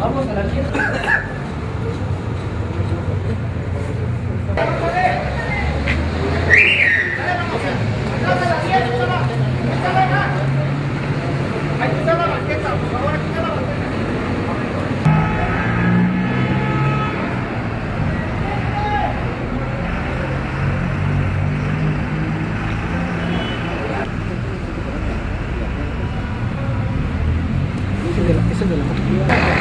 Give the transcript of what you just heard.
Vamos a la tierra. el de la